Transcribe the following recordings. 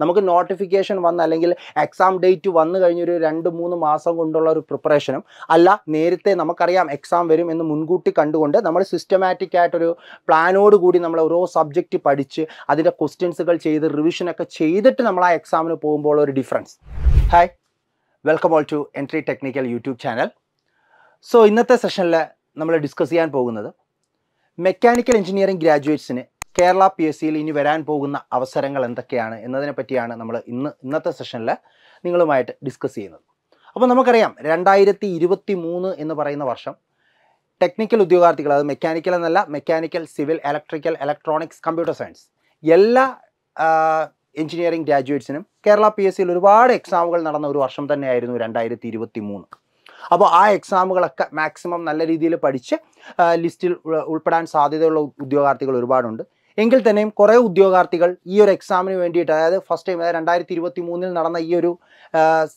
നമുക്ക് നോട്ടിഫിക്കേഷൻ വന്ന് അല്ലെങ്കിൽ എക്സാം ഡേറ്റ് വന്നു കഴിഞ്ഞൊരു രണ്ട് മൂന്ന് മാസം കൊണ്ടുള്ള ഒരു പ്രിപ്പറേഷനും അല്ല നേരത്തെ നമുക്കറിയാം എക്സാം വരും എന്ന് മുൻകൂട്ടി കണ്ടുകൊണ്ട് നമ്മൾ സിസ്റ്റമാറ്റിക് ആയിട്ടൊരു പ്ലാനോട് കൂടി നമ്മൾ ഓരോ സബ്ജക്റ്റ് പഠിച്ച് അതിന്റെ ക്വസ്റ്റ്യൻസുകൾ ചെയ്ത് റിവിഷനൊക്കെ ചെയ്തിട്ട് നമ്മൾ ആ എക്സാമിന് പോകുമ്പോൾ ഒരു difference hi welcome all to entry technical YouTube channel so ഇന്നത്തെ സെഷനിൽ നമ്മൾ ഡിസ്കസ് ചെയ്യാൻ പോകുന്നത് മെക്കാനിക്കൽ എഞ്ചിനീയറിംഗ് ഗ്രാജുവേറ്റ്സിന് കേരള പി എസ് സിയിൽ ഇനി വരാൻ പോകുന്ന അവസരങ്ങൾ എന്തൊക്കെയാണ് എന്നതിനെ പറ്റിയാണ് നമ്മൾ ഇന്ന് ഇന്നത്തെ സെഷനിൽ നിങ്ങളുമായിട്ട് ഡിസ്കസ് ചെയ്യുന്നത്. അപ്പോൾ നമുക്കറിയാം രണ്ടായിരത്തി ഇരുപത്തി മൂന്ന് എന്ന് പറയുന്ന വർഷം ടെക്നിക്കൽ ഉദ്യോഗാർത്ഥികൾ അത് മെക്കാനിക്കൽ എന്നല്ല mechanical civil electrical electronics computer science എല്ലാ എഞ്ചിനീയറിംഗ് ഗ്രാജുവേറ്റ്സിനും കേരള പി എസ് സിയിൽ ഒരുപാട് എക്സാമുകൾ നടന്ന ഒരു വർഷം തന്നെയായിരുന്നു രണ്ടായിരത്തി ഇരുപത്തി മൂന്ന് അപ്പോൾ ആ എക്സാമുകളൊക്കെ മാക്സിമം നല്ല രീതിയിൽ പഠിച്ച് ലിസ്റ്റിൽ ഉൾപ്പെടാൻ സാധ്യതയുള്ള ഉദ്യോഗാർത്ഥികൾ ഒരുപാടുണ്ട്. എങ്കിൽ തന്നെയും കുറേ ഉദ്യോഗാർത്ഥികൾ ഈ ഒരു എക്സാമിന് വേണ്ടിയിട്ട് അതായത് ഫസ്റ്റ് ടൈം അതായത് രണ്ടായിരത്തി ഇരുപത്തി മൂന്നിൽ നടന്ന ഈ ഒരു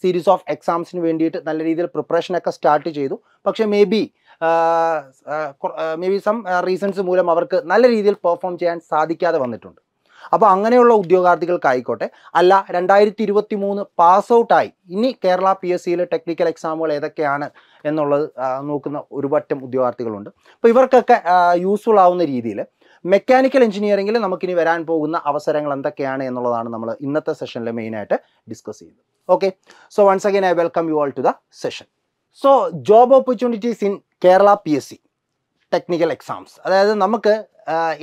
സീരീസ് ഓഫ് എക്സാംസിന് വേണ്ടിയിട്ട് നല്ല രീതിയിൽ പ്രിപ്പറേഷനൊക്കെ സ്റ്റാർട്ട് ചെയ്തു. പക്ഷേ maybe maybe some reasons മൂലം അവർക്ക് നല്ല രീതിയിൽ പെർഫോം ചെയ്യാൻ സാധിക്കാതെ വന്നിട്ടുണ്ട്. അപ്പോൾ അങ്ങനെയുള്ള ഉദ്യോഗാർത്ഥികൾക്കായിക്കോട്ടെ അല്ല രണ്ടായിരത്തി ഇരുപത്തി മൂന്ന് പാസ് ഔട്ടായി ഇനി കേരള പി എസ് സിയിലെ ടെക്നിക്കൽ എക്സാമുകൾ ഏതൊക്കെയാണ് എന്നുള്ളത് നോക്കുന്ന ഒരുപറ്റം ഉദ്യോഗാർത്ഥികളുണ്ട്. അപ്പോൾ ഇവർക്കൊക്കെ യൂസ്ഫുൾ ആവുന്ന രീതിയിൽ മെക്കാനിക്കൽ എഞ്ചിനീയറിംഗിൽ നമുക്കിനി വരാൻ പോകുന്ന അവസരങ്ങൾ എന്തൊക്കെയാണ് എന്നുള്ളതാണ് നമ്മൾ ഇന്നത്തെ സെഷനിൽ മെയിനായിട്ട് ഡിസ്കസ് ചെയ്യുന്നത്. Okay so once again I welcome you all to the session so job opportunities in Kerala P S C technical exams അതായത് നമുക്ക്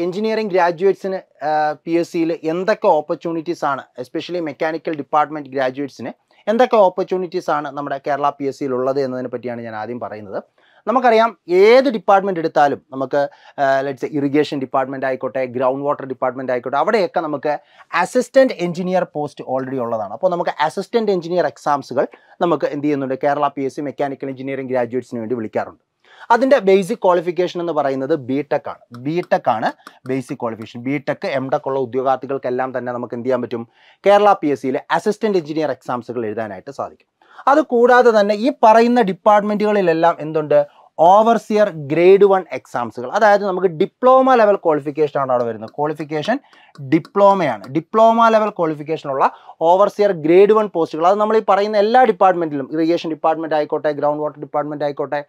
എഞ്ചിനീയറിംഗ് ഗ്രാജുവേറ്റ്സിന് പി എസ് സിയിൽ എന്തൊക്കെ ഓപ്പർച്യൂണിറ്റീസ് ആണ് എസ്പെഷ്യലി മെക്കാനിക്കൽ ഡിപ്പാർട്ട്മെന്റ് ഗ്രാജുവേറ്റ്സിന് എന്തൊക്കെ ഓപ്പർച്യൂണിറ്റീസ് ആണ് നമ്മുടെ കേരള പി എസ് സിയിൽ ഉള്ളത് എന്നതിനെ പറ്റിയാണ് ഞാൻ ആദ്യം പറയുന്നത്. നമുക്കറിയാം ഏത് ഡിപ്പാർട്ട്മെന്റ് എടുത്താലും നമുക്ക് ലെറ്റ്സ് ഇറിഗേഷൻ ഡിപ്പാർട്ട്മെന്റ് ആയിക്കോട്ടെ ഗ്രൗണ്ട് വാട്ടർ ഡിപ്പാർട്ട്മെന്റ് ആയിക്കോട്ടെ അവിടെയൊക്കെ നമുക്ക് അസിസ്റ്റന്റ് എഞ്ചിനീയർ പോസ്റ്റ് ഓൾറെഡി ഉള്ളതാണ്. അപ്പോൾ നമുക്ക് അസിസ്റ്റന്റ് എഞ്ചിനീയർ എക്സാംസുകൾ നമുക്ക് എന്ത് ചെയ്യുന്നുണ്ട്? Kerala P S C mechanical engineering ഗ്രാജുവേറ്റ്സിന് വേണ്ടി വിളിക്കാറുണ്ട്. അതിന്റെ ബേസിക് ക്വാളിഫിക്കേഷൻ എന്ന് പറയുന്നത് ബി ടെക് ആണ്. ബി ടെക് ആണ് basic qualification B tech M tech ഉള്ള ഉദ്യോഗാർത്ഥികൾക്കെല്ലാം തന്നെ നമുക്ക് എന്ത് ചെയ്യാൻ പറ്റും? കേരള പി എസ് സിയിലെ അസിസ്റ്റന്റ് എഞ്ചിനീയർ എക്സാംസുകൾ എഴുതാനായിട്ട് സാധിക്കും. അത് കൂടാതെ തന്നെ ഈ പറയുന്ന ഡിപ്പാർട്ട്മെന്റുകളിലെല്ലാം എന്തുണ്ട്? ഓവർസിയർ ഗ്രേഡ് വൺ എക്സാംസുകൾ അതായത് നമുക്ക് ഡിപ്ലോമ ലെവൽ ക്വാളിഫിക്കേഷൻ ആണ് അവിടെ വരുന്നത്. ക്വാളിഫിക്കേഷൻ ഡിപ്ലോമയാണ് ഡിപ്ലോമ ലെവൽ ക്വാളിഫിക്കേഷനുള്ള ഓവർസിയർ ഗ്രേഡ് വൺ പോസ്റ്റുകൾ അത് നമ്മൾ ഈ പറയുന്ന എല്ലാ ഡിപ്പാർട്ട്മെന്റിലും ഇറിഗേഷൻ ഡിപ്പാർട്ട്മെന്റ് ആയിക്കോട്ടെ ഗ്രൗണ്ട് വാട്ടർ ഡിപ്പാർട്ട്മെന്റ് ആയിക്കോട്ടെ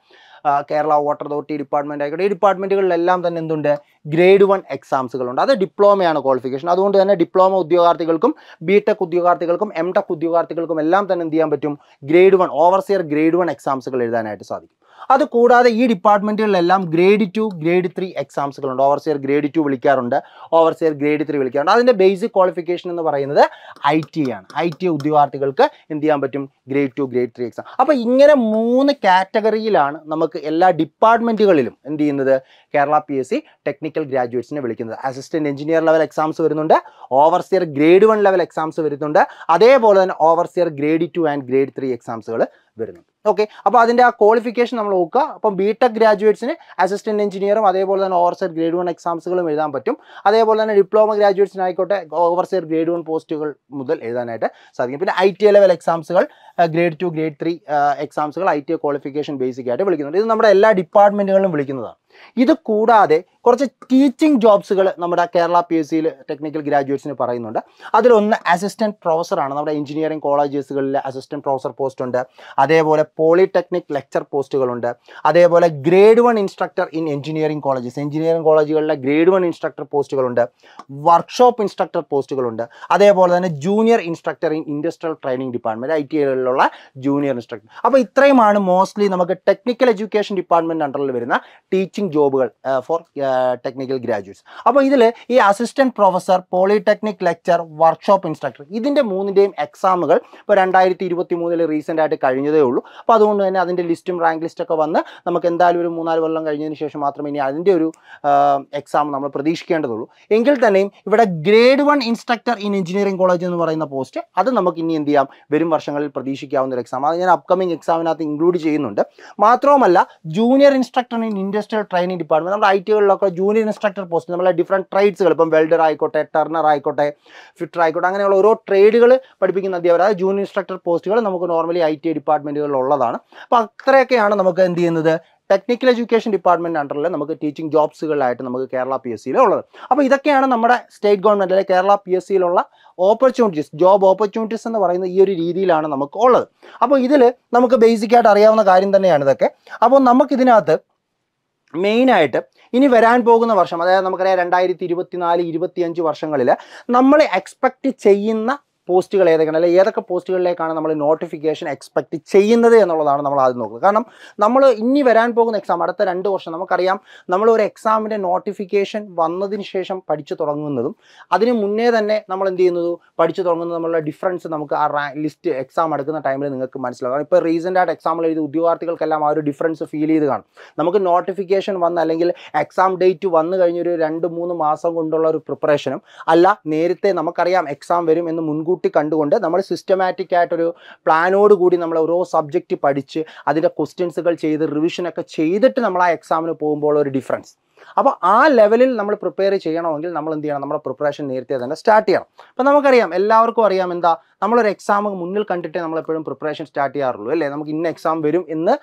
കേരള വാട്ടർ അതോറിറ്റി ഡിപ്പാർട്ട്മെന്റ് ആയിക്കോട്ടെ ഈ ഡിപ്പാർട്ട്മെന്റുകളിലെല്ലാം തന്നെ എന്തുണ്ട്? ഗ്രേഡ് വൺ എക്സാംസുകളുണ്ട് അത് ഡിപ്ലോമയാണ് ക്വാളിഫിക്കേഷൻ അതുകൊണ്ട് തന്നെ ഡിപ്ലോമ ഉദ്യോഗാർത്ഥികൾക്കും ബി ടെക് ഉദ്യോഗാർത്ഥികൾക്കും എം ടെക് ഉദ്യോഗാർത്ഥികൾക്കും എല്ലാം തന്നെ എന്ത് ചെയ്യാൻ പറ്റും? Grade one overseer grade one എക്സാംസുകൾ എഴുതാനായിട്ട് സാധിക്കും. അത് കൂടാതെ ഈ ഡിപ്പാർട്ട്മെന്റുകളിലെല്ലാം ഗ്രേഡ് ടു ഗ്രേഡ് ത്രീ എക്സാംസുകളുണ്ട് ഓവർസിയർ ഗ്രേഡ് ടു വിളിക്കാറുണ്ട്. ഓവർസിയർ ഗ്രേഡ് ത്രീ വിളിക്കാറുണ്ട്. അതിന്റെ ബേസിക് ക്വാളിഫിക്കേഷൻ എന്ന് പറയുന്നത് ഐ ടി ആണ്. ഐ ടി ഉദ്യോഗാർത്ഥികൾക്ക് എന്ത് ചെയ്യാൻ പറ്റും? Grade two grade three exam അപ്പോൾ ഇങ്ങനെ മൂന്ന് കാറ്റഗറിയിലാണ് നമുക്ക് എല്ലാ ഡിപ്പാർട്ട്മെന്റുകളിലും എന്ത് ചെയ്യുന്നത്? Kerala P S C technical ഗ്രാജുവേറ്റ്സിനെ വിളിക്കുന്നത്. അസിസ്റ്റന്റ് എഞ്ചിനീയർ ലെവൽ എക്സാംസ് വരുന്നുണ്ട്. Overseer grade one level exams വരുന്നുണ്ട്. അതേപോലെ തന്നെ overseer grade two and grade three എക്സാംസുകൾ വരുന്നുണ്ട് ഓക്കെ അപ്പോൾ അതിന്റെ ആ ക്വാളിഫിക്കേഷൻ നമ്മൾ നോക്കുക. അപ്പം ബി ടെക് ഗ്രാജുവേറ്റ്സിന് അസിസ്റ്റന്റ് എഞ്ചിനീയറും അതേപോലെ തന്നെ ഓവർസിയർ ഗ്രേഡ് വൺ എക്സാംസുകളും എഴുതാൻ പറ്റും. അതേപോലെ തന്നെ ഡിപ്ലോമ ഗ്രാജുവേറ്റ്സിനായിക്കോട്ടെ ഓവർസിയർ ഗ്രേഡ് വൺ പോസ്റ്റുകൾ മുതൽ എഴുതാനായിട്ട് സാധിക്കും. പിന്നെ ഐ ലെവൽ എക്സാംസുകൾ ഗ്രേഡ് ടു ഗ്രേഡ് ത്രീ എക്സാംസുകൾ ഐ ടി ക്വാളിഫിക്കേഷൻ ബേസിക് ആയിട്ട് വിളിക്കുന്നുണ്ട്. ഇത് നമ്മുടെ എല്ലാ ഡിപ്പാർട്ട്മെന്റുകളിലും വിളിക്കുന്നതാണ്. ഇത് കൂടാതെ കുറച്ച് ടീച്ചിങ് ജോബ്സുകൾ നമ്മുടെ കേരള പി എസ് സിയിൽ ടെക്നിക്കൽ ഗ്രാജുവേറ്റ്സിന് പറയുന്നുണ്ട്. അതിലൊന്ന് അസിസ്റ്റന്റ് പ്രൊഫസറാണ് നമ്മുടെ എഞ്ചിനീയറിംഗ് കോളേജസുകളിൽ അസിസ്റ്റന്റ് പ്രൊഫസർ പോസ്റ്റ് ഉണ്ട്. അതേപോലെ പോളിടെക്നിക് ലെക്ചർ പോസ്റ്റുകളുണ്ട് അതേപോലെ grade one instructor in engineering colleges engineering കോളേജുകളിലെ ഗ്രേഡ് വൺ ഇൻസ്ട്രക്ടർ പോസ്റ്റുകളുണ്ട് വർക്ക്ഷോപ്പ് ഇൻസ്ട്രക്ടർ പോസ്റ്റുകളുണ്ട് അതേപോലെ തന്നെ junior instructor in industrial training department I T ഐകളിലുള്ള junior instructor അപ്പോൾ ഇത്രയുമാണ് മോസ്റ്റ്ലി നമുക്ക് ടെക്നിക്കൽ എഡ്യൂക്കേഷൻ ഡിപ്പാർട്ട്മെന്റ് അണ്ടറിൽ വരുന്ന ടീച്ചിങ് ജോബുകൾ ഫോർ ടെക്നിക്കൽ ഗ്രാജുവേറ്റ്സ് അപ്പോൾ ഇതിൽ ഈ assistant professor polytechnic lecture workshop instructor ഇതിന്റെ മൂന്നിന്റെയും എക്സാമുകൾ ഇപ്പോൾ രണ്ടായിരത്തി ഇരുപത്തി മൂന്നിൽ റീസെന്റ് ആയിട്ട് കഴിഞ്ഞതേ ഉള്ളൂ. അപ്പോൾ അതുകൊണ്ട് തന്നെ അതിന്റെ ലിസ്റ്റും റാങ്ക് ലിസ്റ്റൊക്കെ വന്ന് നമുക്ക് എന്തായാലും ഒരു മൂന്നാൽ കൊല്ലം കഴിഞ്ഞതിന് ശേഷം മാത്രമേ ഇനി അതിന്റെ ഒരു എക്സാം നമ്മൾ പ്രതീക്ഷിക്കേണ്ടതുള്ളൂ. എങ്കിൽ തന്നെയും ഇവിടെ grade one instructor in engineering college എന്ന് പറയുന്ന പോസ്റ്റ് അത് നമുക്ക് ഇനി എന്ത് ചെയ്യാം? വരും വർഷങ്ങളിൽ പ്രതീക്ഷിക്കാവുന്ന ഒരു എക്സാം അത് ഞാൻ അപ്കമിങ് എക്സാമിനകത്ത് ഇൻക്ലൂഡ് ചെയ്യുന്നുണ്ട്. മാത്രവുമല്ല junior instructor in industrial training department നമ്മുടെ ഐ ടികളിലൊക്കെ ജൂനിയർ ഇൻസ്ട്രക്ടർ പോസ്റ്റ് നമ്മളെ ഡിഫറെന്റ് ട്രേഡ്സുകൾ ഇപ്പം വെൽഡർ ആയിക്കോട്ടെ ടർണർ ആയിക്കോട്ടെ ഫിറ്റർ ആയിക്കോട്ടെ അങ്ങനെയുള്ള ഓരോ ട്രേഡുകൾ പഠിപ്പിക്കുന്ന അധ്യാപകർ അതായത് ജൂനിയർ ഇൻസ്ട്രക്ടർ പോസ്റ്റുകൾ നമുക്ക് നോർമലി ഐ ടി ഉള്ളതാണ് അപ്പോൾ അത്രയൊക്കെയാണ് നമുക്ക് എന്ത് ചെയ്യുന്നത്? ടെക്നിക്കൽ എഡ്യൂക്കേഷൻ ഡിപ്പാർട്ട്മെന്റ് അണ്ടറിൽ നമുക്ക് ടീച്ചിങ് ജോബ്സുകളായിട്ട് നമുക്ക് കേരള പി എസ് സിയിൽ ഉള്ളത് അപ്പോൾ ഇതൊക്കെയാണ് നമ്മുടെ സ്റ്റേറ്റ് ഗവൺമെന്റ് അല്ലെങ്കിൽ കേരള പി എസ് സിയിലുള്ള ഓപ്പർച്യൂണിറ്റീസ് ജോബ് ഓപ്പർച്യൂണിറ്റീസ് എന്ന് പറയുന്ന ഈ ഒരു രീതിയിലാണ് നമുക്ക് ഉള്ളത്. അപ്പോൾ ഇതിൽ നമുക്ക് ബേസിക്കായിട്ട് അറിയാവുന്ന കാര്യം തന്നെയാണ് ഇതൊക്കെ. അപ്പോൾ നമുക്കിതിനകത്ത് മെയിനായിട്ട് ഇനി വരാൻ പോകുന്ന വർഷം അതായത് നമുക്കറിയാം രണ്ടായിരത്തി ഇരുപത്തിനാല് ഇരുപത്തിയഞ്ച് വർഷങ്ങളിൽ നമ്മൾ എക്സ്പെക്റ്റ് ചെയ്യുന്ന പോസ്റ്റുകൾ ഏതൊക്കെയാണ് അല്ലെങ്കിൽ ഏതൊക്കെ പോസ്റ്റുകളിലേക്കാണ് നമ്മൾ നോട്ടിഫിക്കേഷൻ എക്സ്പെക്ട് ചെയ്യുന്നത് എന്നുള്ളതാണ് നമ്മൾ ആദ്യം നോക്കുന്നത് കാരണം നമ്മൾ ഇനി വരാൻ പോകുന്ന എക്സാം അടുത്ത രണ്ട് വർഷം നമുക്കറിയാം നമ്മൾ ഒരു എക്സാമിന്റെ നോട്ടിഫിക്കേഷൻ വന്നതിന് ശേഷം പഠിച്ചു തുടങ്ങുന്നതും അതിന് മുന്നേ തന്നെ നമ്മൾ എന്ത് ചെയ്യുന്നത് പഠിച്ചു തുടങ്ങുന്നത് നമ്മളുടെ ഡിഫറൻസ് നമുക്ക് ആ ലിസ്റ്റ് എക്സാം എടുക്കുന്ന ടൈമിൽ നിങ്ങൾക്ക് മനസ്സിലാകും ഇപ്പോൾ റീസെന്റ് ആയിട്ട് എക്സാമിൽ എഴുതി ഉദ്യോഗാർത്ഥികൾക്കെല്ലാം ആ ഒരു ഡിഫറൻസ് ഫീൽ ചെയ്ത് കാണും. നമുക്ക് നോട്ടിഫിക്കേഷൻ വന്ന് അല്ലെങ്കിൽ എക്സാം ഡേറ്റ് വന്നു കഴിഞ്ഞൊരു രണ്ട് മൂന്ന് മാസം കൊണ്ടുള്ള ഒരു പ്രിപ്പറേഷനും അല്ല നേരത്തെ നമുക്കറിയാം എക്സാം വരും എന്ന് മുൻകൂട്ടി കണ്ടുകൊണ്ട് നമ്മൾ സിസ്റ്റമാറ്റിക് ആയിട്ടൊരു പ്ലാനോട് കൂടി നമ്മൾ ഓരോ സബ്ജക്റ്റ് പഠിച്ച് അതിന്റെ ക്വസ്റ്റ്യൻസുകൾ ചെയ്ത് റിവിഷനൊക്കെ ചെയ്തിട്ട് നമ്മൾ ആ എക്സാമിന് പോകുമ്പോൾ ഒരു ഡിഫറൻസ് അപ്പോൾ ആ ലെവലിൽ നമ്മൾ പ്രിപ്പയർ ചെയ്യണമെങ്കിൽ നമ്മൾ എന്ത് ചെയ്യണം? നമ്മുടെ പ്രിപ്പറേഷൻ നേരത്തെ തന്നെ സ്റ്റാർട്ട് ചെയ്യണം. അപ്പോൾ നമുക്കറിയാം എല്ലാവർക്കും അറിയാം എന്താ? നമ്മളൊരു എക്സാം മുന്നിൽ കണ്ടിട്ടേ നമ്മളെപ്പോഴും പ്രിപ്പറേഷൻ സ്റ്റാർട്ട് ചെയ്യാറുള്ളൂ അല്ലേ? നമുക്ക് ഇന്ന എക്സാം വരും എന്ന്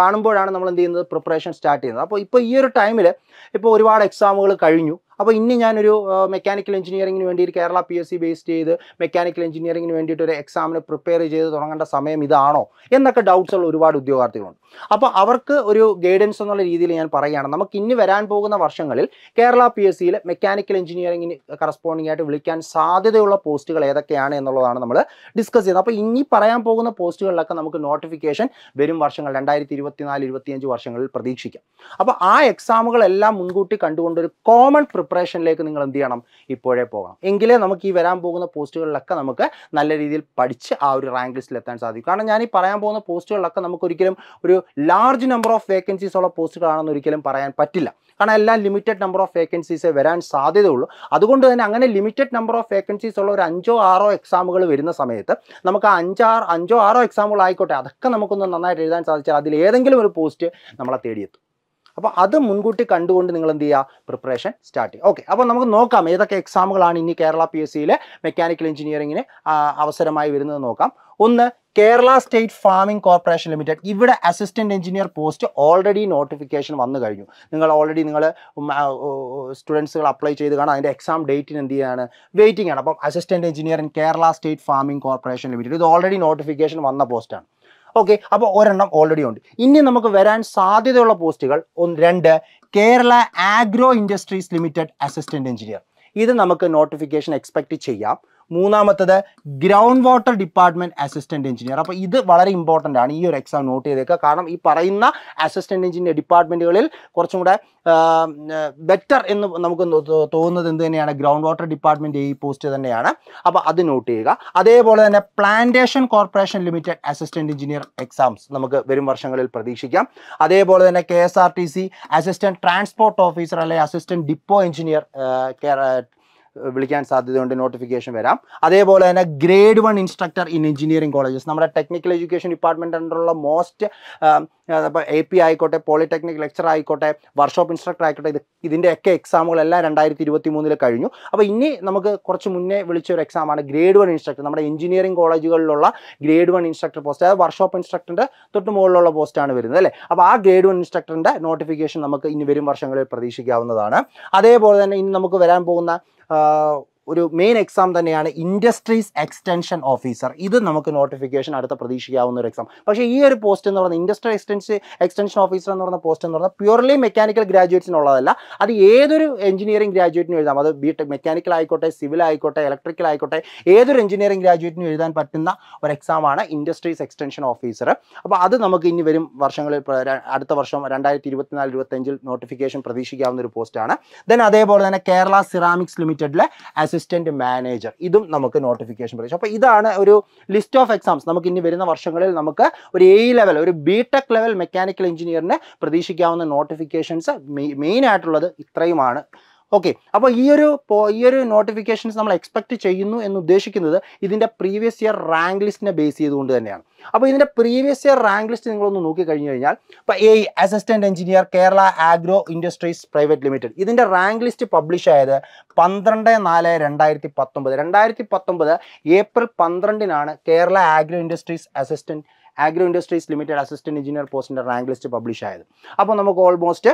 കാണുമ്പോഴാണ് നമ്മൾ എന്ത് ചെയ്യുന്നത്? പ്രിപ്പറേഷൻ സ്റ്റാർട്ട് ചെയ്യുന്നത്. അപ്പോൾ ഇപ്പോൾ ഈ ഒരു ടൈമിൽ ഇപ്പോൾ ഒരുപാട് എക്സാമുകൾ കഴിഞ്ഞു. അപ്പോൾ ഇനി ഞാനൊരു മെക്കാനിക്കൽ എഞ്ചിനീയറിംഗിന് വേണ്ടി Kerala P S C based ചെയ്ത് മെക്കാനിക്കൽ എഞ്ചിനീയറിംഗിന് വേണ്ടിയിട്ട് ഒരു എക്സാമിന് പ്രിപ്പയർ ചെയ്ത് തുടങ്ങേണ്ട സമയം ഇതാണോ എന്നൊക്കെ ഡൗട്ട്സ് ഉള്ള ഒരുപാട് ഉദ്യോഗാർത്ഥികളുണ്ട്. അപ്പോൾ അവർക്ക് ഒരു ഗൈഡൻസ് എന്നുള്ള രീതിയിൽ ഞാൻ പറയുകയാണ്. നമുക്ക് ഇനി വരാൻ പോകുന്ന വർഷങ്ങളിൽ കേരള പി എസ് സിയിൽ മെക്കാനിക്കൽ എഞ്ചിനീയറിംഗിന് കറസ്പോണ്ടിങ് ആയിട്ട് വിളിക്കാൻ സാധ്യതയുള്ള പോസ്റ്റുകൾ ഏതൊക്കെയാണ് എന്നുള്ളതാണ് നമ്മൾ ഡിസ്കസ് ചെയ്യുന്നത്. അപ്പോൾ ഇനി പറയാൻ പോകുന്ന പോസ്റ്റുകളിലൊക്കെ നമുക്ക് നോട്ടിഫിക്കേഷൻ വരും വർഷങ്ങൾ രണ്ടായിരത്തി ഇരുപത്തിനാല് ഇരുപത്തിയഞ്ച് വർഷങ്ങളിൽ പ്രതീക്ഷിക്കാം. അപ്പോൾ ആ എക്സാമുകളെല്ലാം മുൻകൂട്ടി കണ്ടുകൊണ്ട് ഒരു കോമൺ പ്രിപ്പറേഷനിലേക്ക് നിങ്ങൾ എന്ത് ചെയ്യണം? ഇപ്പോഴേ പോകണം. എങ്കിലേ നമുക്ക് ഈ വരാൻ പോകുന്ന പോസ്റ്റുകളിലൊക്കെ നമുക്ക് നല്ല രീതിയിൽ പഠിച്ച് ആ ഒരു റാങ്ക് ലിസ്റ്റിൽ എത്താൻ സാധിക്കും. കാരണം ഞാൻ ഈ പറയാൻ പോകുന്ന പോസ്റ്റുകളിലൊക്കെ നമുക്ക് ഒരിക്കലും ഒരു ലാർജ് നമ്പർ ഓഫ് വേക്കൻസീസ് ഉള്ള പോസ്റ്റുകളാണെന്ന് ഒരിക്കലും പറയാൻ പറ്റില്ല. കാരണം എല്ലാം ലിമിറ്റഡ് നമ്പർ ഓഫ് വേക്കൻസീസേ വരാൻ സാധ്യതയുള്ളൂ. അതുകൊണ്ട് തന്നെ അങ്ങനെ ലിമിറ്റഡ് നമ്പർ ഓഫ് വേക്കൻസീസ് ഉള്ള ഒരു അഞ്ചോ ആറോ എക്സാമുകൾ വരുന്ന സമയത്ത് നമുക്ക് അഞ്ചാറ് അഞ്ചോ ആറോ എക്സാമുകൾ ആയിക്കോട്ടെ. അതൊക്കെ നമുക്കൊന്ന് നന്നായിട്ട് എഴുതാൻ സാധിച്ചാൽ അതിൽ ഏതെങ്കിലും ഒരു പോസ്റ്റ് നമ്മളെ തേടിയെത്തും. അപ്പോൾ അത് മുൻകൂട്ടി കണ്ടുകൊണ്ട് നിങ്ങൾ എന്ത് ചെയ്യുക? പ്രിപ്പറേഷൻ സ്റ്റാർട്ട് ചെയ്യുക. ഓക്കെ അപ്പോൾ നമുക്ക് നോക്കാം ഏതൊക്കെ എക്സാമുകളാണ് ഇനി കേരള പി എസ് സിയിലെ മെക്കാനിക്കൽ എഞ്ചിനീയറിങ്ങിന് അവസരമായി വരുന്നത് നോക്കാം. ഒന്ന് Kerala state farming corporation limited ഇവിടെ assistant engineer post already notification വന്നു കഴിഞ്ഞു. നിങ്ങൾ ഓൾറെഡി നിങ്ങൾ സ്റ്റുഡൻസുകൾ അപ്ലൈ ചെയ്ത് കാണാം. അതിന്റെ എക്സാം ഡേറ്റിന് എന്ത് ചെയ്യാണ്? വെയിറ്റിംഗ് ആണ്. അപ്പം assistant engineer in Kerala state farming corporation limited ഇത് ഓൾറെഡി നോട്ടിഫിക്കേഷൻ വന്ന പോസ്റ്റാണ് ഓക്കെ അപ്പോൾ ഒരെണ്ണം ഓൾറെഡി ഉണ്ട്. ഇനി നമുക്ക് വരാൻ സാധ്യതയുള്ള പോസ്റ്റുകൾ. ഒന്ന് രണ്ട് Kerala agro industries limited assistant engineer ഇത് നമുക്ക് നോട്ടിഫിക്കേഷൻ എക്സ്പെക്റ്റ് ചെയ്യാം. മൂന്നാമത്തത് ground water department assistant engineer അപ്പോൾ ഇത് വളരെ ഇമ്പോർട്ടന്റ് ആണ് ഈ ഒരു എക്സാം നോട്ട് ചെയ്തേക്കുക. കാരണം ഈ പറയുന്ന അസിസ്റ്റന്റ് എഞ്ചിനീയർ ഡിപ്പാർട്ട്മെന്റുകളിൽ കുറച്ചും കൂടെ ബെറ്റർ എന്ന് നമുക്ക് തോന്നുന്നത് എന്ത് തന്നെയാണ്? ഗ്രൗണ്ട് വാട്ടർ ഡിപ്പാർട്ട്മെന്റ് ഈ പോസ്റ്റ് തന്നെയാണ്. അപ്പോൾ അത് നോട്ട് ചെയ്യുക. അതേപോലെ തന്നെ plantation corporation limited assistant engineer exams നമുക്ക് വരും വർഷങ്ങളിൽ പ്രതീക്ഷിക്കാം. അതേപോലെ തന്നെ കെ അസിസ്റ്റന്റ് ട്രാൻസ്പോർട്ട് ഓഫീസർ അല്ലെങ്കിൽ അസിസ്റ്റന്റ് ഡിപ്പോ എഞ്ചിനീയർ വിളിക്കാൻ സാധ്യതയുണ്ട് നോട്ടിഫിക്കേഷൻ വരാം. അതേപോലെ തന്നെ grade one instructor in engineering colleges നമ്മുടെ ടെക്നിക്കൽ എഡ്യൂക്കേഷൻ ഡിപ്പാർട്ട്മെന്റ് അണ്ടറുള്ള മോസ്റ്റ് എ പി ആയിക്കോട്ടെ പോളിടെക്നിക് ലെക്ചർ ആയിക്കോട്ടെ വർക്ക്ഷോപ്പ് ഇൻസ്ട്രക്ടർ ആയിക്കോട്ടെ ഇത് ഇതിന്റെയൊക്കെ എക്സാമുകളെല്ലാം രണ്ടായിരത്തി ഇരുപത്തി മൂന്നിൽ കഴിഞ്ഞു. അപ്പോൾ ഇനി നമുക്ക് കുറച്ച് മുന്നേ വിളിച്ച ഒരു എക്സാമാണ് ഗ്രേഡ് വൺ ഇൻസ്ട്രക്ടർ നമ്മുടെ എഞ്ചിനീയറിംഗ് കോളേജുകളിലുള്ള ഗ്രേഡ് വൺ ഇൻസ്ട്രക്ടർ പോസ്റ്റ് അതായത് വർക്ക്ഷോപ്പ് ഇൻസ്ട്രക്ടറിന്റെ തൊട്ട് മുകളിലുള്ള പോസ്റ്റാണ് വരുന്നത് അല്ലേ? അപ്പോൾ ആ ഗ്രേഡ് വൺ ഇൻസ്ട്രക്ടറിന്റെ നോട്ടിഫിക്കേഷൻ നമുക്ക് ഇനി വരും വർഷങ്ങളിൽ പ്രതീക്ഷിക്കാവുന്നതാണ്. അതേപോലെ തന്നെ ഇനി നമുക്ക് വരാൻ പോകുന്ന ആ, ഒരു മെയിൻ എക്സാം തന്നെയാണ് ഇൻഡസ്ട്രീസ് എക്സ്റ്റൻഷൻ ഓഫീസർ ഇത് നമുക്ക് നോട്ടിഫിക്കേഷൻ അടുത്ത പ്രതീക്ഷിക്കാവുന്ന ഒരു എക്സാം പക്ഷേ ഈ ഒരു പോസ്റ്റ് എന്ന് പറയുന്നത് ഇൻഡസ്ട്രി എക്സ്റ്റൻഷൻ എക്സ്റ്റൻഷൻ ഓഫീസർ എന്ന് പറയുന്ന പോസ്റ്റ് എന്ന് പറഞ്ഞാൽ പ്യൂർലി മെക്കാനിക്കൽ ഗ്രാജുവേറ്റ്സിനുള്ളതല്ല അത് ഏതൊരു എഞ്ചിനീയറിംഗ് ഗ്രാജുവേറ്റിനും എഴുതാം. അത് ബി ടെക് മെക്കാനിക്കൽ ആയിക്കോട്ടെ സിവിൽ ആയിക്കോട്ടെ ഇലക്ട്രിക്കൽ ആയിക്കോട്ടെ ഏതൊരു എഞ്ചിനീയറിംഗ് ഗ്രാജുവേറ്റിനും എഴുതാൻ പറ്റുന്ന ഒരു എക്സാമാണ് ഇൻഡസ്ട്രീസ് എക്സ്റ്റൻഷൻ ഓഫീസർ അപ്പോൾ അത് നമുക്ക് ഇനി വരും വർഷങ്ങളിൽ അടുത്ത വർഷം രണ്ടായിരത്തി ഇരുപത്തിനാല് ഇരുപത്തഞ്ചിൽ നോട്ടിഫിക്കേഷൻ പ്രതീക്ഷിക്കാവുന്ന ഒരു പോസ്റ്റാണ് ദെൻ അതേപോലെ തന്നെ കേരള സിറാമിക്സ് ലിമിറ്റഡിലെ അസിസ്റ്റന്റ് മാനേജർ ഇതും നമുക്ക് നോട്ടിഫിക്കേഷൻ പ്രതീക്ഷ അപ്പോൾ ഇതാണ് ഒരു ലിസ്റ്റ് ഓഫ് എക്സാംസ് നമുക്ക് ഇനി വരുന്ന വർഷങ്ങളിൽ നമുക്ക് ഒരു എ ലെവൽ ഒരു ബി ടെക് ലെവൽ മെക്കാനിക്കൽ എഞ്ചിനീയറിന് പ്രതീക്ഷിക്കാവുന്ന നോട്ടിഫിക്കേഷൻസ് മെയിൻ ആയിട്ടുള്ളത് ഇത്രയുമാണ്. ഓക്കെ അപ്പോൾ ഈ ഒരു ഈ ഒരു നോട്ടിഫിക്കേഷൻസ് നമ്മൾ എക്സ്പെക്ട് ചെയ്യുന്നു എന്ന് ഉദ്ദേശിക്കുന്നത് ഇതിന്റെ പ്രീവിയസ് ഇയർ റാങ്ക് ലിസ്റ്റിനെ ബേസ് ചെയ്തുകൊണ്ട് തന്നെയാണ്. അപ്പോൾ ഇതിന്റെ പ്രീവിയസ് ഇയർ റാങ്ക് ലിസ്റ്റ് നിങ്ങളൊന്ന് നോക്കി കഴിഞ്ഞു കഴിഞ്ഞാൽ ഇപ്പോൾ A assistant engineer Kerala agro industries private limited ഇതിന്റെ റാങ്ക് ലിസ്റ്റ് പബ്ലിഷ് ആയത് പന്ത്രണ്ട് നാല് രണ്ടായിരത്തി പത്തൊമ്പത് രണ്ടായിരത്തി പത്തൊമ്പത് April പന്ത്രണ്ടിനാണ് Kerala agro industries assistant agro industries limited assistant engineer പോസ്റ്റിന്റെ റാങ്ക് ലിസ്റ്റ് പബ്ലിഷ് ആയത്. അപ്പോൾ നമുക്ക് ഓൾമോസ്റ്റ്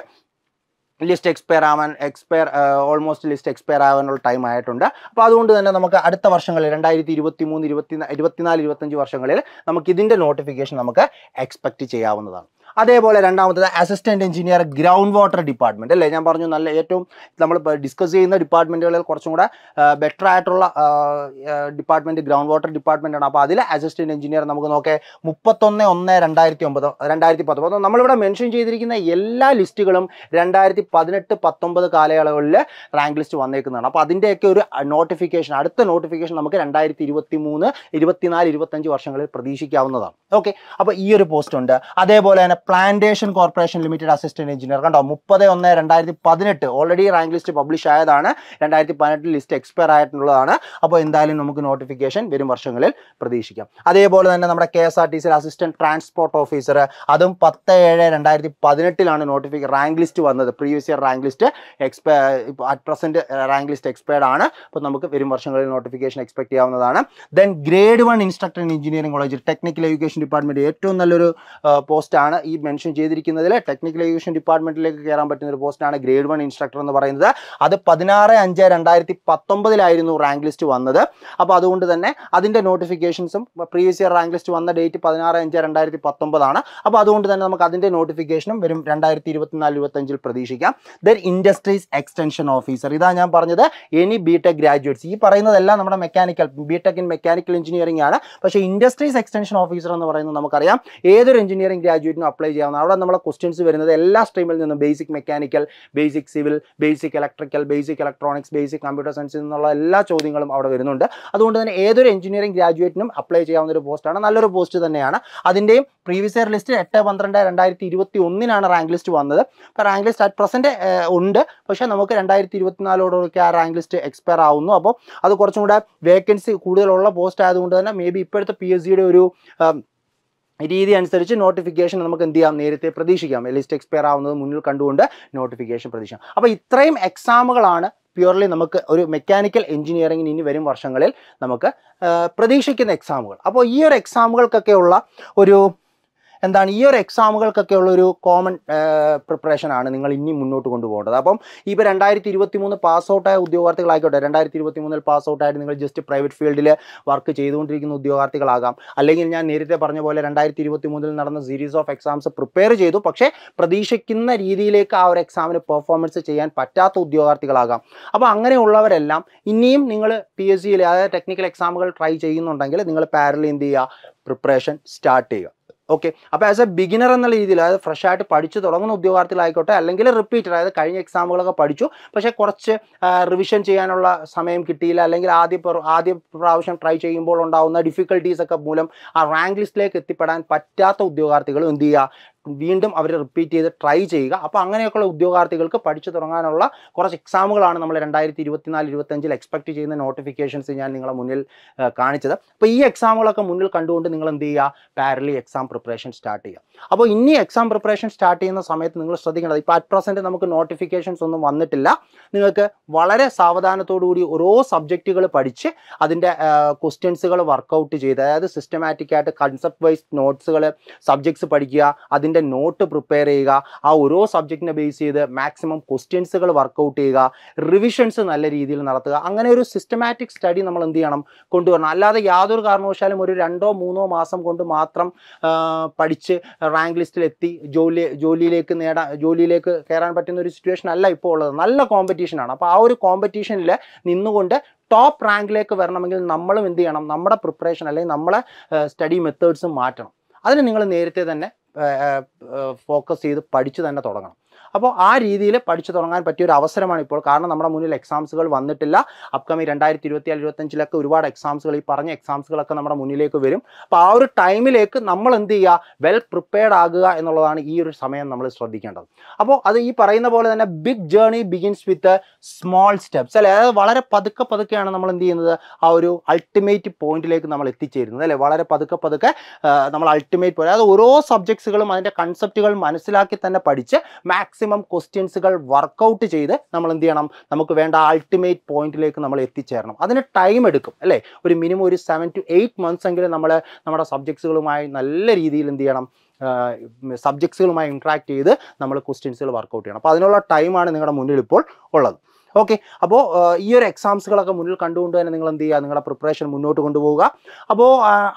ലിസ്റ്റ് എക്സ്പയർ ആവാൻ എക്സ്പയർ ഓൾമോസ്റ്റ് ലിസ്റ്റ് എക്സ്പയർ ആവാനുള്ള ടൈം ആയിട്ടുണ്ട്. അപ്പോൾ അതുകൊണ്ട് തന്നെ നമുക്ക് അടുത്ത വർഷങ്ങളിൽ രണ്ടായിരത്തി ഇരുപത്തി മൂന്ന് ഇരുപത്തി ഇരുപത്തിനാല് ഇരുപത്തഞ്ച് വർഷങ്ങളിൽ നമുക്ക് ഇതിന്റെ നോട്ടിഫിക്കേഷൻ നമുക്ക് എക്സ്പെക്റ്റ് ചെയ്യാവുന്നതാണ്. അതേപോലെ രണ്ടാമത്തത് assistant engineer ground water department അല്ലേ? ഞാൻ പറഞ്ഞു നല്ല ഏറ്റവും നമ്മൾ ഡിസ്കസ് ചെയ്യുന്ന ഡിപ്പാർട്ട്മെന്റുകളിൽ കുറച്ചും കൂടെ ബെറ്റർ ആയിട്ടുള്ള ഡിപ്പാർട്ട്മെന്റ് ഗ്രൗണ്ട് വാട്ടർ ഡിപ്പാർട്ട്മെന്റ് ആണ്. അപ്പോൾ അതിൽ അസിസ്റ്റന്റ് എഞ്ചിനീയർ നമുക്ക് നോക്കേ മുപ്പത്തൊന്ന് ഒന്ന് രണ്ടായിരത്തി ഒമ്പത് രണ്ടായിരത്തി പത്തൊമ്പത് നമ്മളിവിടെ മെൻഷൻ ചെയ്തിരിക്കുന്ന എല്ലാ ലിസ്റ്റുകളും രണ്ടായിരത്തി പതിനെട്ട് പത്തൊമ്പത് കാലയളവുകളിൽ റാങ്ക് ലിസ്റ്റ് വന്നേക്കുന്നതാണ്. അപ്പോൾ അതിന്റെയൊക്കെ ഒരു നോട്ടിഫിക്കേഷൻ അടുത്ത നോട്ടിഫിക്കേഷൻ നമുക്ക് രണ്ടായിരത്തി ഇരുപത്തി മൂന്ന് ഇരുപത്തിനാല് ഇരുപത്തഞ്ച് വർഷങ്ങളിൽ പ്രതീക്ഷിക്കാവുന്നതാണ്. ഓക്കെ അപ്പോൾ ഈ ഒരു പോസ്റ്റ് ഉണ്ട്. അതേപോലെ തന്നെ plantation corporation limited assistant engineer. കണ്ടോ മുപ്പത് ഒന്ന് രണ്ടായിരത്തി പതിനെട്ട് ഓൾറെഡി റാങ്ക് ലിസ്റ്റ് പബ്ലിഷ് ആയതാണ്. രണ്ടായിരത്തി പതിനെട്ടിൽ ലിസ്റ്റ് എക്സ്പയർ ആയിട്ടുള്ളതാണ്. അപ്പോൾ എന്തായാലും നമുക്ക് നോട്ടിഫിക്കേഷൻ വരും വർഷങ്ങളിൽ പ്രതീക്ഷിക്കാം. അതേപോലെ തന്നെ നമ്മുടെ കെ എസ് ആർ ടി സിയിൽ അസിസ്റ്റന്റ് ട്രാൻസ്പോർട്ട് ഓഫീസർ അതും പത്ത് ഏഴ് രണ്ടായിരത്തി പതിനെട്ടിലാണ് നോട്ടിഫിക്ക റാങ്ക് ലിസ്റ്റ് വന്നത്. Previous year rank list expire ഇപ്പോൾ at present rank list expired ആണ്. അപ്പോൾ നമുക്ക് വരും വർഷങ്ങളിൽ നോട്ടിഫിക്കേഷൻ എക്സ്പെക്ട് ചെയ്യാവുന്നതാണ്. Then grade one instructor in engineering college technical education department ഏറ്റവും നല്ലൊരു പോസ്റ്റാണ് മെൻഷൻ ചെയ്തിരിക്കുന്നതിൽ ടെക്നിക്കൽ എഡ്യൂക്കേഷൻ ഡിപ്പാർട്ട്മെന്റിലേക്ക് കയറാൻ പറ്റുന്ന ഒരു പോസ്റ്റാണ് ഗ്രേഡ് വൺ ഇൻസ്ട്രക്ടർ എന്ന് പറയുന്നത്. അത് പതിനാറ് അഞ്ച് രണ്ടായിരത്തി പത്തൊമ്പതിലായിരുന്നു റാങ്ക് ലിസ്റ്റ് വന്നത്. അപ്പോൾ അതുകൊണ്ട് തന്നെ അതിന്റെ നോട്ടിഫിക്കേഷൻസും പ്രീവിയസ് ഇയർ റാങ്ക് ലിസ്റ്റ് വന്ന ഡേറ്റ് പതിനാറ് അഞ്ച് രണ്ടായിരത്തി പത്തൊമ്പതാണ് അപ്പോൾ അതുകൊണ്ട് തന്നെ നമുക്ക് അതിന്റെ നോട്ടിഫിക്കേഷനും വരും രണ്ടായിരത്തി ഇരുപത്തിനാല് ഇരുപത്തഞ്ചിൽ പ്രതീക്ഷിക്കാം. ദെൻ ഇൻഡസ്ട്രീസ് എക്സ്റ്റൻഷൻ ഓഫീസർ ഇതാ ഞാൻ പറഞ്ഞത് എനി ബി ടെക് ഗ്രാജുവേറ്റ്സ് ഈ പറയുന്നതെല്ലാം നമ്മുടെ mechanical B tech in mechanical engineering ആണ്. പക്ഷേ ഇൻഡസ്ട്രീസ് എക്സ്റ്റൻഷൻ ഓഫീസർ എന്ന് പറയുന്നത് നമുക്കറിയാം. ഏതൊരു എഞ്ചിനീയറിംഗ് ഗ്രാജുവേറ്റിനും അപ്ലൈ ചെയ്യാവുന്ന അവിടെ നമ്മളെ ക്വസ്റ്റ്യൻസ് വരുന്നത് എല്ലാ സ്ട്രീമിൽ നിന്നും basic mechanical basic civil basic electrical basic electronics basic computer സയൻസിൽ നിന്നുള്ള എല്ലാ ചോദ്യങ്ങളും അവിടെ വരുന്നുണ്ട്. അതുകൊണ്ട് തന്നെ ഏതൊരു എഞ്ചിനീയറിംഗ് ഗ്രാജുവേറ്റിനും അപ്ലൈ ചെയ്യാവുന്ന ഒരു പോസ്റ്റാണ് നല്ലൊരു പോസ്റ്റ് തന്നെയാണ്. അതിന്റെയും പ്രീവിയസ് ഇയർ ലിസ്റ്റ് എട്ട് പന്ത്രണ്ട് രണ്ടായിരത്തി ഇരുപത്തി ഒന്നിനാണ് റാങ്ക് ലിസ്റ്റ് വന്നത് അപ്പോൾ റാങ്ക് ലിസ്റ്റ് അറ്റ് പ്രസന്റ് ഉണ്ട്. പക്ഷേ നമുക്ക് രണ്ടായിരത്തി ഇരുപത്തിനാലോടൊക്കെ ആ റാങ്ക് ലിസ്റ്റ് എക്സ്പയർ ആവുന്നു. അപ്പോൾ അത് കുറച്ചും കൂടെ വേക്കൻസി കൂടുതലുള്ള പോസ്റ്റ് ആയതുകൊണ്ട് തന്നെ മേ ബി ഇപ്പോഴത്തെ പി എസ് സിയുടെ ഒരു രീതി അനുസരിച്ച് നോട്ടിഫിക്കേഷൻ നമുക്ക് എന്ത് ചെയ്യാം? നേരത്തെ പ്രതീക്ഷിക്കാം. ലിസ്റ്റ് എക്സ്പയർ ആവുന്നത് മുന്നിൽ കണ്ടുകൊണ്ട് നോട്ടിഫിക്കേഷൻ പ്രതീക്ഷിക്കാം. അപ്പോൾ ഇത്രയും എക്സാമുകളാണ് പ്യുവർലി നമുക്ക് ഒരു മെക്കാനിക്കൽ എഞ്ചിനീയറിംഗിന് ഇനി വരും വർഷങ്ങളിൽ നമുക്ക് പ്രതീക്ഷിക്കുന്ന എക്സാമുകൾ അപ്പോൾ ഈ ഒരു എക്സാമുകൾക്കൊക്കെയുള്ള ഒരു എന്താണ് ഈ ഒരു എക്സാമുകൾക്കൊക്കെ ഉള്ളൊരു കോമൺ പ്രിപ്പറേഷൻ ആണ് നിങ്ങൾ ഇനി മുന്നോട്ട് കൊണ്ടുപോകേണ്ടത്. അപ്പം ഇപ്പോൾ രണ്ടായിരത്തി ഇരുപത്തി മൂന്ന് പാസ് ഔട്ടായ ഉദ്യോഗാർത്ഥികളായിക്കോട്ടെ രണ്ടായിരത്തി ഇരുപത്തി മൂന്നിൽ പാസ് ഔട്ടായിട്ട് നിങ്ങൾ ജസ്റ്റ് പ്രൈവറ്റ് ഫീൽഡിൽ വർക്ക് ചെയ്തുകൊണ്ടിരിക്കുന്ന ഉദ്യോഗാർത്ഥികളാകാം. അല്ലെങ്കിൽ ഞാൻ നേരത്തെ പറഞ്ഞ പോലെ രണ്ടായിരത്തി ഇരുപത്തി മൂന്നിൽ നടന്ന സീരീസ് ഓഫ് എക്സാംസ് പ്രിപ്പയർ ചെയ്തു. പക്ഷേ പ്രതീക്ഷിക്കുന്ന രീതിയിലേക്ക് ആ ഒരു എക്സാമിന് പെർഫോമൻസ് ചെയ്യാൻ പറ്റാത്ത ഉദ്യോഗാർത്ഥികളാകാം. അപ്പോൾ അങ്ങനെയുള്ളവരെല്ലാം ഇനിയും നിങ്ങൾ പി എസ് സിയിൽ അതായത് ടെക്നിക്കൽ എക്സാമുകൾ ട്രൈ ചെയ്യുന്നുണ്ടെങ്കിൽ നിങ്ങൾ പാരലി എന്ത് ചെയ്യുക? പ്രിപ്പറേഷൻ സ്റ്റാർട്ട് ചെയ്യുക. ഓക്കെ അപ്പോൾ ആസ് എ ബിഗിനർ എന്നുള്ള രീതിയിൽ അതായത് ഫ്രഷ് ആയിട്ട് പഠിച്ചു തുടങ്ങുന്ന ഉദ്യോഗാർത്ഥികളായിക്കോട്ടെ അല്ലെങ്കിൽ റിപ്പീറ്റഡ് അതായത് കഴിഞ്ഞ എക്സാമുകളൊക്കെ പഠിച്ചു പക്ഷേ കുറച്ച് റിവിഷൻ ചെയ്യാനുള്ള സമയം കിട്ടിയില്ല അല്ലെങ്കിൽ ആദ്യ ആദ്യ പ്രാവശ്യം ട്രൈ ചെയ്യുമ്പോൾ ഉണ്ടാകുന്ന ഡിഫിക്കൽട്ടീസ് ഒക്കെ മൂലം ആ റാങ്ക് ലിസ്റ്റിലേക്ക് എത്തിപ്പെടാൻ പറ്റാത്ത ഉദ്യോഗാർത്ഥികൾ എന്ത് ചെയ്യുക വീണ്ടും അവർ റിപ്പീറ്റ് ചെയ്ത് ട്രൈ ചെയ്യുക. അപ്പോൾ അങ്ങനെയൊക്കെയുള്ള ഉദ്യോഗാർത്ഥികൾക്ക് പഠിച്ചു തുടങ്ങാനുള്ള കുറച്ച് എക്സാമുകളാണ് നമ്മൾ രണ്ടായിരത്തി ഇരുപത്തിനാല് ഇരുപത്തഞ്ചിൽ എക്സ്പെക്ട് ചെയ്യുന്ന നോട്ടിഫിക്കേഷൻസ് ഞാൻ നിങ്ങളെ മുന്നിൽ കാണിച്ചത്. അപ്പോൾ ഈ എക്സാമുകളൊക്കെ മുന്നിൽ കണ്ടുകൊണ്ട് നിങ്ങൾ എന്ത് ചെയ്യുക? പാരലി എക്സാം പ്രിപ്പറേഷൻ സ്റ്റാർട്ട് ചെയ്യുക. അപ്പോൾ ഇനി എക്സാം പ്രിപ്പറേഷൻ സ്റ്റാർട്ട് ചെയ്യുന്ന സമയത്ത് നിങ്ങൾ ശ്രദ്ധിക്കേണ്ടത് ഇപ്പോൾ അറ്റ് പ്രസന്റ് നമുക്ക് നോട്ടിഫിക്കേഷൻസ് ഒന്നും വന്നിട്ടില്ല. നിങ്ങൾക്ക് വളരെ സാവധാനത്തോടു കൂടി ഓരോ സബ്ജക്റ്റുകൾ പഠിച്ച് അതിന്റെ ക്വസ്റ്റ്യൻസുകൾ വർക്കൗട്ട് ചെയ്ത് അതായത് സിസ്റ്റമാറ്റിക്കായിട്ട് കൺസെപ്റ്റ് വൈസ് നോട്ട്സുകൾ സബ്ജക്ട്സ് പഠിക്കുക അതിന്റെ നോട്ട് പ്രിപ്പയർ ചെയ്യുക ആ ഓരോ സബ്ജക്റ്റിനെ ബേസ് ചെയ്ത് മാക്സിമം ക്വസ്റ്റ്യൻസുകൾ വർക്കൗട്ട് ചെയ്യുക റിവിഷൻസ് നല്ല രീതിയിൽ നടത്തുക. അങ്ങനെ ഒരു സിസ്റ്റമാറ്റിക് സ്റ്റഡി നമ്മൾ എന്ത് ചെയ്യണം? കൊണ്ടുവരണം. അല്ലാതെ യാതൊരു കാരണവശാലും ഒരു രണ്ടോ മൂന്നോ മാസം കൊണ്ട് മാത്രം പഠിച്ച് റാങ്ക് ലിസ്റ്റിൽ എത്തി ജോലി ജോലിയിലേക്ക് നേടാൻ ജോലിയിലേക്ക് കയറാൻ പറ്റുന്ന ഒരു സിറ്റുവേഷൻ അല്ല ഇപ്പോൾ ഉള്ളത്. നല്ല കോമ്പറ്റീഷനാണ് അപ്പോൾ ആ ഒരു കോമ്പറ്റീഷനിൽ നിന്നുകൊണ്ട് ടോപ്പ് റാങ്കിലേക്ക് വരണമെങ്കിൽ നമ്മളും എന്ത് ചെയ്യണം? നമ്മുടെ പ്രിപ്പറേഷൻ അല്ലെങ്കിൽ നമ്മളെ സ്റ്റഡി മെത്തേഡ്സും മാറ്റണം. അതിന് നിങ്ങൾ നേരത്തെ തന്നെ ഫോക്കസ് ചെയ്ത് പഠിച്ചു തന്നെ തുടങ്ങണം. അപ്പോൾ ആ രീതിയിൽ പഠിച്ചു തുടങ്ങാൻ പറ്റിയ ഒരു അവസരമാണ് ഇപ്പോൾ. കാരണം നമ്മുടെ മുന്നിൽ എക്സാംസുകൾ വന്നിട്ടില്ല. അപ്കമിങ് രണ്ടായിരത്തി ഇരുപത്തിയാൽ ഇരുപത്തഞ്ചിലൊക്കെ ഒരുപാട് എക്സാംസുകൾ ഈ പറഞ്ഞ എക്സാംസുകളൊക്കെ നമ്മുടെ മുന്നിലേക്ക് വരും. അപ്പോൾ ആ ഒരു ടൈമിലേക്ക് നമ്മൾ എന്ത് ചെയ്യുക? വെൽ പ്രിപ്പയർഡ് ആകുക എന്നുള്ളതാണ് ഈ ഒരു സമയം നമ്മൾ ശ്രദ്ധിക്കേണ്ടത്. അപ്പോൾ അത് ഈ പറയുന്ന പോലെ തന്നെ big journey begins with small steps അല്ലെ? അതായത് വളരെ പതുക്കെ പതുക്കെയാണ് നമ്മൾ എന്ത് ചെയ്യുന്നത്? ആ ഒരു അൾട്ടിമേറ്റ് പോയിന്റിലേക്ക് നമ്മൾ എത്തിച്ചേരുന്നത്. അല്ലെ? വളരെ പതുക്കെ പതുക്കെ നമ്മൾ അൾട്ടിമേറ്റ് പോലെ അതായത് ഓരോ സബ്ജക്ട്സുകളും അതിന്റെ കൺസെപ്റ്റുകൾ മനസ്സിലാക്കി തന്നെ പഠിച്ച് മാക്സിമം ക്വസ്റ്റ്യൻസുകൾ വർക്കൗട്ട് ചെയ്ത് നമ്മൾ എന്ത് ചെയ്യണം? നമുക്ക് വേണ്ട അൾട്ടിമേറ്റ് പോയിന്റിലേക്ക് നമ്മൾ എത്തിച്ചേരണം. അതിന് ടൈം എടുക്കും അല്ലേ? ഒരു മിനിമം ഒരു സെവൻ ടു എയ്റ്റ് മന്ത്സ് എങ്കിലും നമ്മൾ നമ്മുടെ സബ്ജക്ട്സുകളുമായി നല്ല രീതിയിൽ എന്ത് ചെയ്യണം? സബ്ജക്ട്സുകളുമായി ഇൻട്രാക്ട് ചെയ്ത് നമ്മൾ ക്വസ്റ്റ്യൻസുകൾ വർക്കൗട്ട് ചെയ്യണം. അപ്പോൾ അതിനുള്ള ടൈമാണ് നിങ്ങളുടെ മുന്നിൽ ഇപ്പോൾ ഉള്ളത്. ഓക്കെ അപ്പോൾ ഈ ഒരു എക്സാംസുകളൊക്കെ മുന്നിൽ കണ്ടുകൊണ്ട് തന്നെ നിങ്ങൾ എന്ത് ചെയ്യുക? നിങ്ങളുടെ പ്രിപ്പറേഷൻ മുന്നോട്ട് കൊണ്ടുപോവുക. അപ്പോൾ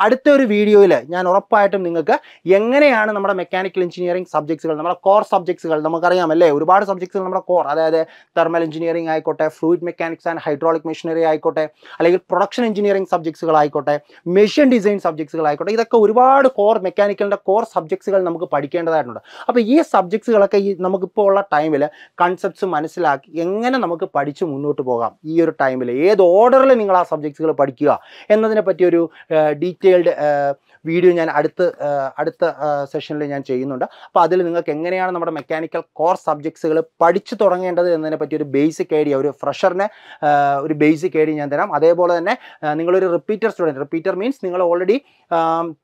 അടുത്ത ഒരു വീഡിയോയിൽ ഞാൻ ഉറപ്പായിട്ടും നിങ്ങൾക്ക് എങ്ങനെയാണ് നമ്മുടെ മെക്കാനിക്കൽ എഞ്ചിനീയറിംഗ് സബ്ജക്ട്സുകൾ നമ്മുടെ കോർ സബ്ജക്ട്സുകൾ നമുക്കറിയാം അല്ലേ? ഒരുപാട് സബ്ജക്ട്സുകൾ നമ്മുടെ കോർ അതായത് തെർമൽ എഞ്ചിനീയറിംഗ് ആയിക്കോട്ടെ fluid mechanics and hydraulic machinery ആയിക്കോട്ടെ അല്ലെങ്കിൽ പ്രൊഡക്ഷൻ എഞ്ചിനീയറിംഗ് സബ്ജക്ട്സുകൾ ആയിക്കോട്ടെ മെഷീൻ ഡിസൈൻ സബ്ജക്ട്സുകൾ ആയിക്കോട്ടെ ഇതൊക്കെ ഒരുപാട് കോർ മെക്കാനിക്കലിന്റെ കോർ സബ്ജക്ട്സുകൾ നമുക്ക് പഠിക്കേണ്ടതായിട്ടുണ്ട്. അപ്പോൾ ഈ സബ്ജക്ട്സുകളൊക്കെ ഈ നമുക്കിപ്പോൾ ഉള്ള ടൈമിൽ കൺസെപ്റ്റ്സ് മനസ്സിലാക്കി എങ്ങനെ നമുക്ക് പഠിച്ച് മുന്നോട്ട് പോകാം. ഈ ഒരു ടൈമിൽ ഏത് ഓർഡറിൽ നിങ്ങൾ ആ സബ്ജക്ട്സുകൾ പഠിക്കുക എന്നതിനെ പറ്റിയൊരു ഡീറ്റെയിൽഡ് വീഡിയോ ഞാൻ അടുത്ത അടുത്ത സെഷനിൽ ഞാൻ ചെയ്യുന്നുണ്ട്. അപ്പോൾ അതിൽ നിങ്ങൾക്ക് എങ്ങനെയാണ് നമ്മുടെ മെക്കാനിക്കൽ കോർ സബ്ജക്ട്സുകൾ പഠിച്ചു തുടങ്ങേണ്ടത് എന്നതിനെ പറ്റി ഒരു ബേസിക് ഐഡിയ ഒരു ഫ്രഷറിനെ ഒരു ബേസിക് ഐഡിയ ഞാൻ തരാം. അതേപോലെ തന്നെ നിങ്ങളൊരു റിപ്പീറ്റർ സ്റ്റുഡന്റ് റിപ്പീറ്റർ മീൻസ് നിങ്ങൾ ഓൾറെഡി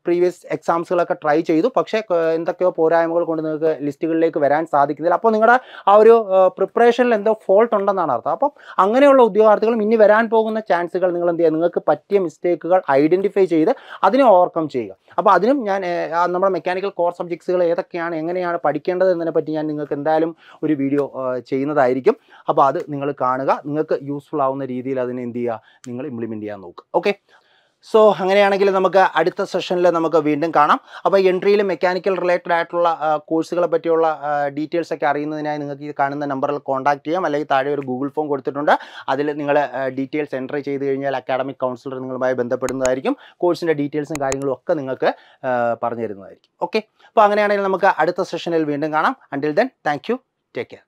പ്രീവിയസ് എക്സാംസുകളൊക്കെ ട്രൈ ചെയ്തു. പക്ഷേ എന്തൊക്കെയോ പോരായ്മകൾ കൊണ്ട് നിങ്ങൾക്ക് ലിസ്റ്റുകളിലേക്ക് വരാൻ സാധിക്കുന്നില്ല. അപ്പോൾ നിങ്ങളുടെ ആ ഒരു പ്രിപ്പറേഷനിൽ എന്തോ ഫോൾട്ട് ഉണ്ടെന്നാണ് അർത്ഥം. അപ്പം അങ്ങനെയുള്ള ഉദ്യോഗാർത്ഥികളും ഇനി വരാൻ പോകുന്ന ചാൻസുകൾ നിങ്ങൾ എന്ത് ചെയ്യുക? നിങ്ങൾക്ക് പറ്റിയ മിസ്റ്റേക്കുകൾ ഐഡന്റിഫൈ ചെയ്ത് അതിനെ ഓവർകം ചെയ്യുക. അപ്പോൾ അതിനും ഞാൻ നമ്മുടെ മെക്കാനിക്കൽ കോർ സബ്ജക്ട്സുകൾ ഏതൊക്കെയാണ് എങ്ങനെയാണ് പഠിക്കേണ്ടത് എന്നതിനെ പറ്റി ഞാൻ നിങ്ങൾക്ക് എന്തായാലും ഒരു വീഡിയോ ചെയ്യുന്നതായിരിക്കും. അപ്പോൾ അത് നിങ്ങൾ കാണുക. നിങ്ങൾക്ക് യൂസ്ഫുൾ ആവുന്ന രീതിയിൽ അതിനെ എന്ത് ചെയ്യുക? നിങ്ങൾ ഇംപ്ലിമെന്റ് ചെയ്യാൻ നോക്കുക. ഓക്കെ സോ അങ്ങനെയാണെങ്കിൽ നമുക്ക് അടുത്ത സെഷനിൽ നമുക്ക് വീണ്ടും കാണാം. അപ്പോൾ എൻട്രിയിൽ മെക്കാനിക്കൽ റിലേറ്റഡ് ആയിട്ടുള്ള കോഴ്സുകളെ പറ്റിയുള്ള ഡീറ്റെയിൽസ് ഒക്കെ അറിയുന്നതിനായി നിങ്ങൾക്ക് ഈ കാണുന്ന നമ്പറിൽ കോൺടാക്ട് ചെയ്യാം. അല്ലെങ്കിൽ താഴെ ഒരു ഗൂഗിൾ ഫോം കൊടുത്തിട്ടുണ്ട്. അതിൽ നിങ്ങൾ ഡീറ്റെയിൽസ് എൻട്രി ചെയ്ത് കഴിഞ്ഞാൽ അക്കാഡമിക് കൗൺസിലർ നിങ്ങളുമായി ബന്ധപ്പെടുന്നതായിരിക്കും. കോഴ്സിന്റെ ഡീറ്റെയിൽസും കാര്യങ്ങളും ഒക്കെ നിങ്ങൾക്ക് പറഞ്ഞു തരുന്നതായിരിക്കും ഓക്കെ അപ്പോൾ അങ്ങനെയാണെങ്കിൽ നമുക്ക് അടുത്ത സെഷനിൽ വീണ്ടും കാണാം. Until then thank you take care